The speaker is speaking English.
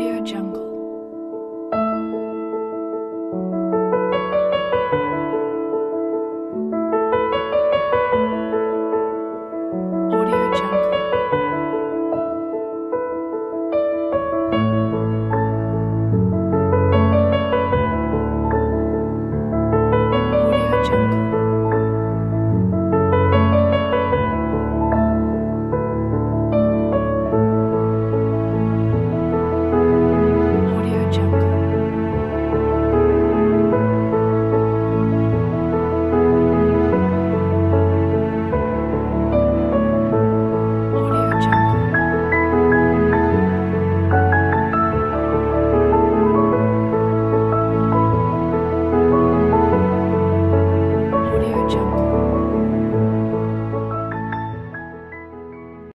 Audio Jungle.